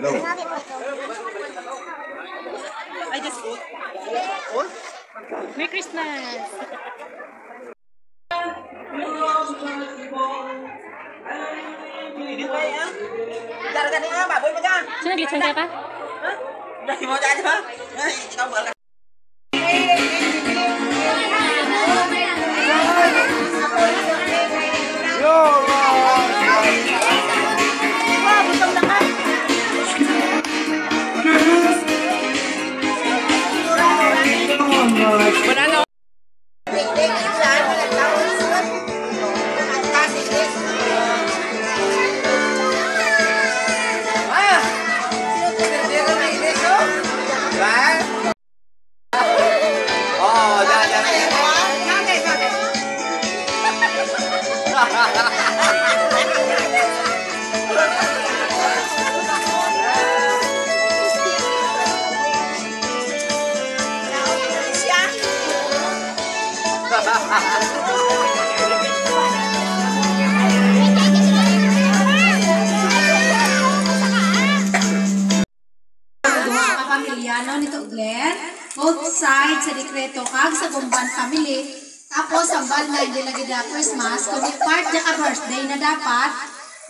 Hello. I just hold. Hold? Merry Christmas! Jangan dia, jangan dia apa? Dah mau jadi apa? Ha ha ha! Pamilyano nito Glenn. Both sides sa dekreto kag sa Gumban family. Tapos ang bal na hindi lagi na Christmas. Kung part na ka birthday na dapat,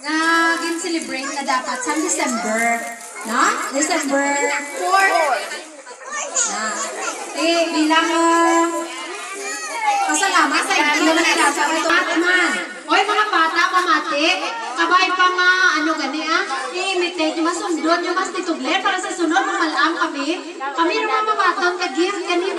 nga gin-celebrate na dapat sa December. Na? December 4. Na. Eh, bilang uh, inyo na kinasa ko ito. Atman. Oy, mga bata, pamati. Kabay pa nga, ano gani ah. I-imitate nyo, masundon nyo, mas titugle para sa sunod, mamalaan kami. Kami naman mabaton, ka-gift, kani